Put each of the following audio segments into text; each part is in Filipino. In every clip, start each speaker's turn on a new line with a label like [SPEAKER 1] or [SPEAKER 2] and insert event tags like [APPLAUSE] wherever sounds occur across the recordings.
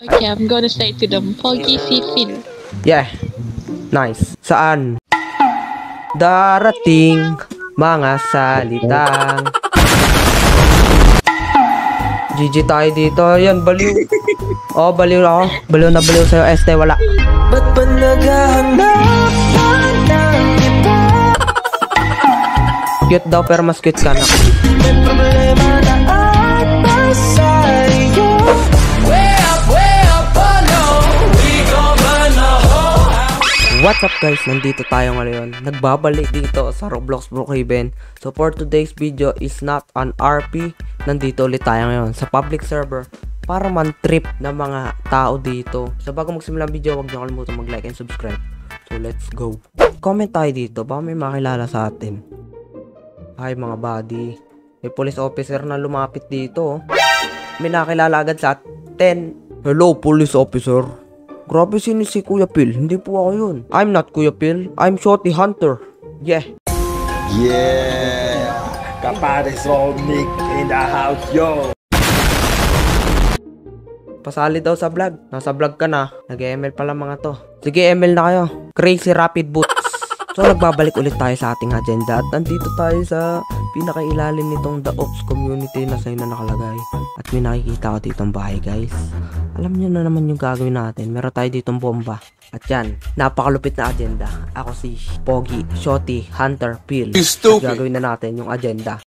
[SPEAKER 1] Okay, I'm gonna say to them, Pogi si Phil.
[SPEAKER 2] Yeah. Nice. Saan? Darating mga salitang GG tayo dito. Yan, baliw. Oh, baliw ako. Baliw na baliw sa'yo. Este, wala. Ba't ba naghahanap ng iba? Cute daw, pero mas cute ka na. May problema na What's up guys? Nandito tayo ngayon. Nagbabalik dito sa Roblox Brookhaven. So for today's video is not an RP. Nandito ulit tayo ngayon sa public server para man trip ng mga tao dito. So bago magsimula ang video, huwag niyo kalimutan mag-like and subscribe. So let's go. Comment tayo dito. Baka may makilala sa atin. Hi mga buddy. May police officer na lumapit dito. May nakilala agad sa atin. Hello police officer. Grabe sino si Kuya Phil. Hindi po ako yun. I'm not Kuya Phil. I'm Shorty Hunter. Yeah.
[SPEAKER 3] Yeah, Kapares Nick in the house, yo.
[SPEAKER 2] Pasali daw sa vlog. Nasa vlog ka na. Nag-ML pala mga to. Sige, ML na kayo. Crazy Rapid Boots. So, nagbabalik ulit tayo sa ating agenda at nandito tayo sa pinakailalim nitong The Ops community na sa'yo na nakalagay. At may nakikita ko dito ang bahay, guys. Alam niyo na naman yung gagawin natin. Meron tayo ditong bomba. At yan, napakalupit na agenda. Ako si Pogi, Shotty, Hunter, Phil. At gagawin na natin yung agenda.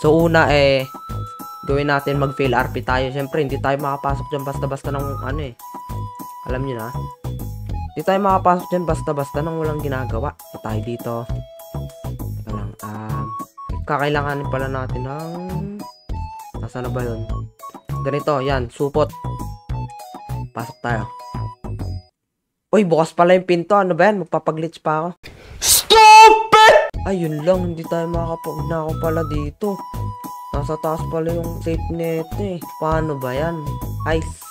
[SPEAKER 2] So, una eh, gawin natin mag-fail RP tayo. Siyempre, hindi tayo makapasok dyan basta-basta ng ano eh. Alam niyo na. Hindi tayo makapasok dyan basta-basta nang walang ginagawa. So, tayo dito. Kakailanganin pala natin ng... Nasaan na ba yun? Ganito, yan. Supot. Pasok tayo. Uy, bukas pala yung pinto. Ano ba yan? Magpapaglitch pa ako.
[SPEAKER 3] Stupid!
[SPEAKER 2] Ayun lang, hindi tayo makakapag na ako pala dito. Nasa taas pala yung safe net eh. Paano ba yan? Ice.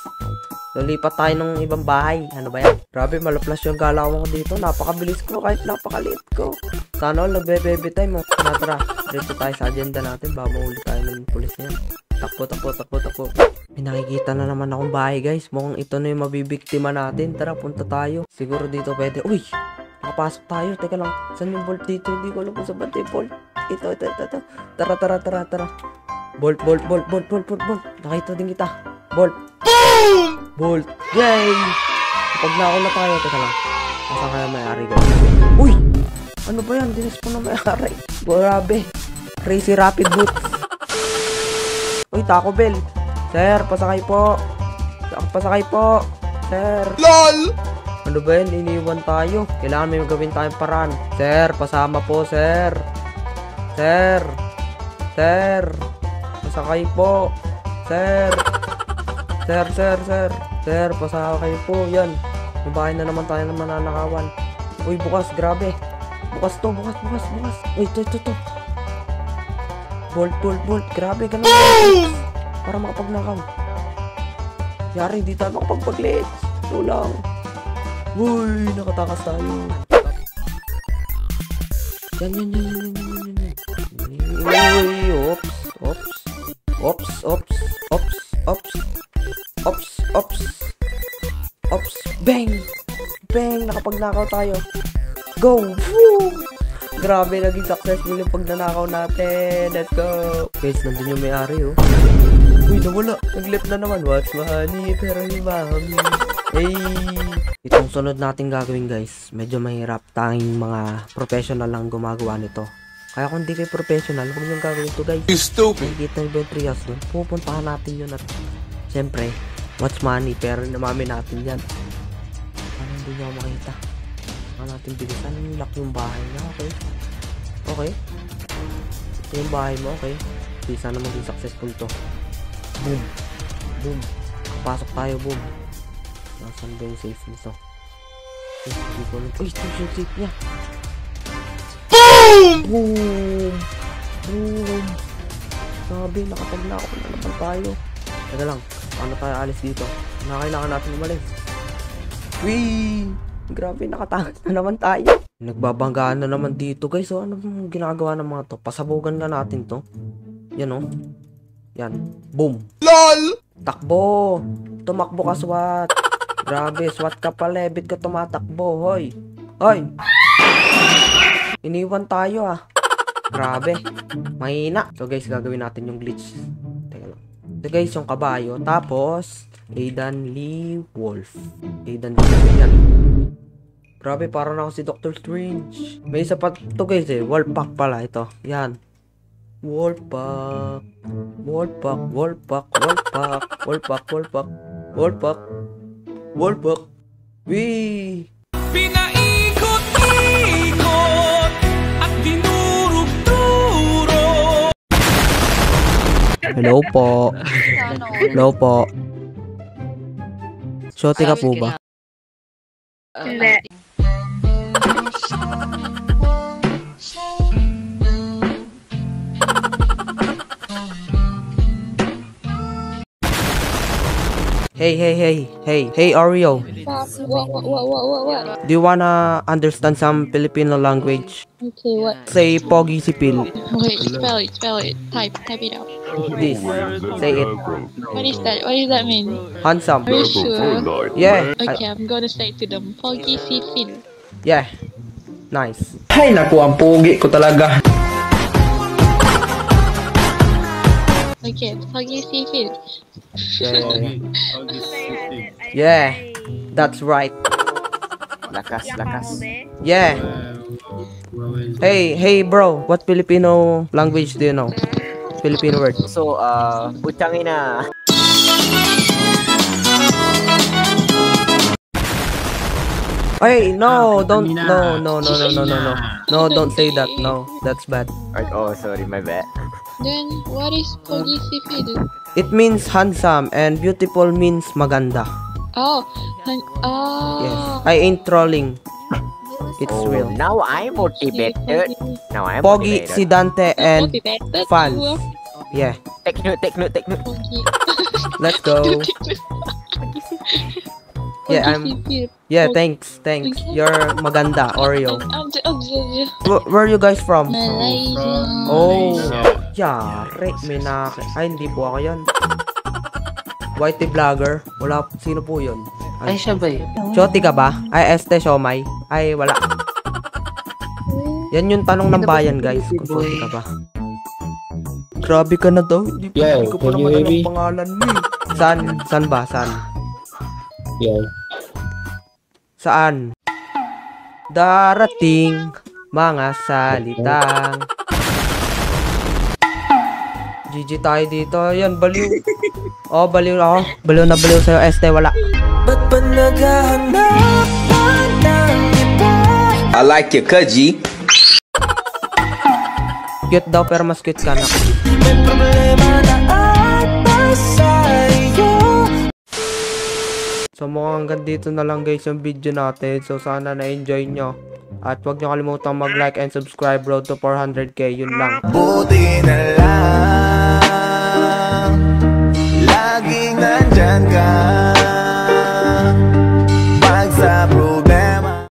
[SPEAKER 2] So, lipat tayo ng ibang bahay. Ano ba yan? Grabe, malaplas yung galaw ko dito. Napakabilis ko kahit napakaliit ko. Sana all nagbe-baby time mo. Tara. Dito tayo sa agenda natin. Baka mahuli tayo ng pulis niyan. Takbo, takbo, takbo, takbo. May nakikita na naman akong bahay guys. Mukhang ito na yung mabibiktima natin. Tara, punta tayo. Siguro dito pwede. Uy! Nakapasok tayo. Teka lang. Saan yung bolt dito? Hindi ko alam kung saan ba ito bolt. Ito, ito, ito, ito. Tara, tara, tara, tara. Bolt, bolt, bolt, bolt, bolt, bolt, bolt. Nakita din kita. Bolt. Bolt. Yay! Kapag na ako na tayo. Teka lang. Nasaan kaya may-ari guys? Uy! Ano ba yan? Dinis po na may-ari. Grabe. Crazy rapid boots. Uy, Taco Bell. Sir, pasakay po. Pasakay po. Sir.
[SPEAKER 3] LOL!
[SPEAKER 2] Ano ba yan? Iniwan tayo. Kailangan may gawin tayong paraan. Sir, pasama po, sir. Sir. Sir. Pasakay po. Sir. Sir, sir, sir. Sir, pasakay po. Yan. May bahay na naman tayo ng mananakawan. Uy, bukas. Grabe. Bukas to. Bukas, bukas, bukas. Uy, ito, ito, ito. Bolt, bolt, bolt. Grabe, ganun. Para makapagnakaw. Yari, di tayo makapagpag-glitch. Ito lang. Uy, nakatakas tayo. Yan, yan, yan, yan, yan, yan, yan. Uy, ops, ops, ops, ops, ops, ops, ops, ops, ops, bang, bang, nakapagnakaw tayo. Go! Woo! Grabe, naging successful yung pagnanakaw natin. Let's go! Guys, nandun yung may-ari, oh. Uy, nawala. Nag-left na naman. What's money? Pero yung mami. Hey! Itong sunod natin gagawin, guys. Medyo mahirap. Tanging mga professional lang gumagawa nito. Kaya kung di kayo professional, huwag niyong gagawin to, guys.
[SPEAKER 3] You stupid.
[SPEAKER 2] Nakikita niyo ba yung trias doon? Pupuntahan natin yun at siyempre, what's money? Pero namami natin yan. Paano hindi niyo ako makita? Paano natin bilisan yung lock yung bahay niya, okay? Okay? Ito yung bahay mo, okay? Di sana maging successful to. Boom! Boom! Kapasok tayo, boom! Nasaan ba yung safe nito? Eh, Hindi ko alam. Uy, ito yung safe niya! Boom! Boom! Sabi, nakapagnakaw na naman tayo. Teka lang, paano tayo alis dito? Na kailangan natin umalis. Wee! Grabe, nakatakas na naman tayo. Nagbabanggaan na naman dito guys. So, ano bang ginagawa ng mga to? Pasabugan na natin to. Yan oh. Yan. Boom.
[SPEAKER 3] LOL!
[SPEAKER 2] Takbo! Tumakbo ka, SWAT! Grabe, SWAT ka pala. Ba't ka tumatakbo, hoy? Hoy! Iniwan tayo ah. Grabe. Mahina. So guys, gagawin natin yung glitch. So guys, yung kabayo. Tapos, Aidan Lee Wolf. Aidan Lee. Yan. Grabe, parang ako si Doctor Strange. May isa pa to guys eh. Wallpack pala ito. Yan. Wallpack. Wallpack, wallpack, wallpack, wallpack, wallpack, wallpack, wallpack. Wee!
[SPEAKER 4] Pinaikot-ikot
[SPEAKER 2] Hello po. Hello po. Shote ka po ba?
[SPEAKER 1] Hindi.
[SPEAKER 2] Hey, hey, hey, hey, hey Oreo. Do you wanna understand some Filipino language?
[SPEAKER 1] Okay, what?
[SPEAKER 2] Say Pogi Sipil.
[SPEAKER 1] Okay, spell it, spell it. Type, type it out.
[SPEAKER 2] This. Say it.
[SPEAKER 1] What is that? What does that mean?
[SPEAKER 2] Handsome.
[SPEAKER 1] Are you sure?
[SPEAKER 2] Yeah.
[SPEAKER 1] Okay,
[SPEAKER 2] I-
[SPEAKER 1] I'm gonna say to them, Pogi si Phil.
[SPEAKER 2] yeah. Nice.
[SPEAKER 3] Ay, naku, ang pugi ko talaga.
[SPEAKER 1] Okay, Pogi si
[SPEAKER 2] yeah, yeah. Yeah. That's right.
[SPEAKER 5] Lakas, lakas.
[SPEAKER 2] Yeah. Hey, hey bro. What Filipino language do you know? Filipino word.
[SPEAKER 5] So, uh, putang ina.
[SPEAKER 2] Hey, no, don't, no, no, no, no, no, no, no. No, don't say that. No, that's bad.
[SPEAKER 5] Oh, sorry, my bad.
[SPEAKER 1] Then, what is Pogi si Phil?
[SPEAKER 2] It means handsome and beautiful means maganda.
[SPEAKER 1] Oh, han- oh.
[SPEAKER 2] Yes. I ain't trolling. It's
[SPEAKER 5] Oh,
[SPEAKER 2] real.
[SPEAKER 5] now I'm motivated. Now I'm
[SPEAKER 2] Pogi, si
[SPEAKER 5] motivated.
[SPEAKER 2] Dante, and
[SPEAKER 1] to, uh,
[SPEAKER 2] Yeah.
[SPEAKER 5] Take note, take note, take note.
[SPEAKER 1] Pogi. [LAUGHS]
[SPEAKER 2] Let's go. Yeah, I'm.
[SPEAKER 1] si.
[SPEAKER 2] Yeah, thanks, thanks. You're maganda, Oreo. Where are you guys from?
[SPEAKER 1] Malaysia.
[SPEAKER 2] Oh, yari, may naki. Ay, hindi po ako yun. Whitey vlogger. Wala, sino po yun? Ay, siya ba yun? Shoti ka ba? Ay, este, siomay. Ay, wala. Yan yung tanong ng bayan, guys. Kung shoti ka ba. Grabe ka na daw. Hindi, hindi ko pa naman
[SPEAKER 6] me?
[SPEAKER 2] ang pangalan mo eh. San? San ba? San?
[SPEAKER 6] Yo.
[SPEAKER 2] Saan? Darating mga salitang GG tayo dito. Yan, baliw. [LAUGHS] Oh, baliw ako. Baliw na baliw sa'yo. Este, wala. Ba't ba naghahanap pa ng iba?
[SPEAKER 3] I like your kaji
[SPEAKER 2] Cute daw pero mas cute ka na. May problema na ata sa'yo. So mukhang hanggang dito na lang guys yung video natin. So sana na-enjoy nyo. At huwag nyo kalimutang mag-like and subscribe Road to 400k yun lang.
[SPEAKER 4] Buti na lang. Laging nandyan ka.